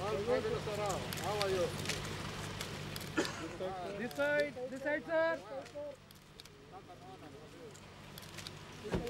How are you? This side, this side, sir. Thank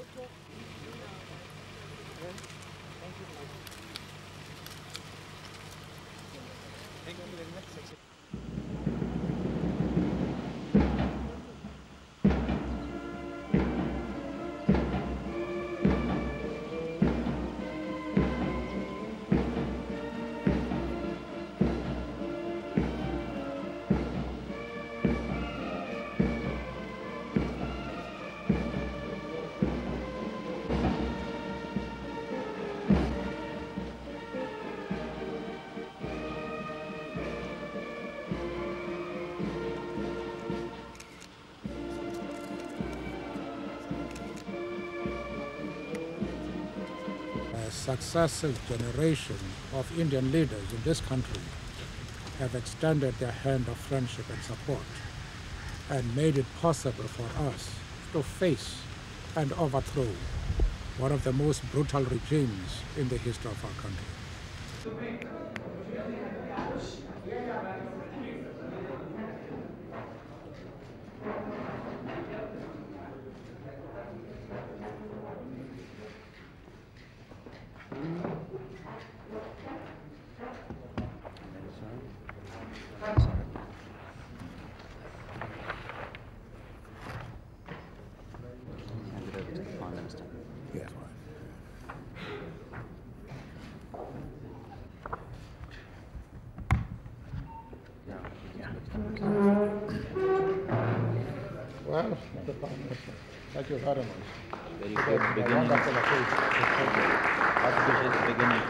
successive generation of Indian leaders in this country have extended their hand of friendship and support and made it possible for us to face and overthrow one of the most brutal regimes in the history of our country. Hand it over to the Prime Minister. Yes. Well. Thank you very much. Very good beginning. Auspicious beginning.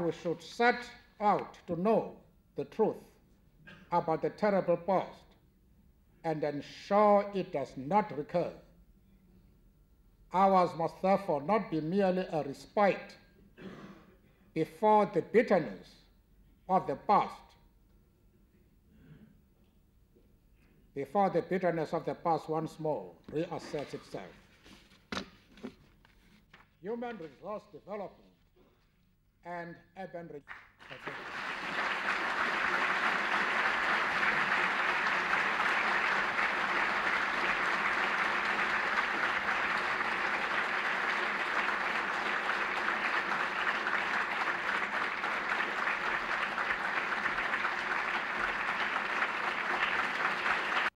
We should set out to know the truth about the terrible past and ensure it does not recur. Ours must therefore not be merely a respite before the bitterness of the past, before the bitterness of the past once more reasserts itself. Human resource development and urban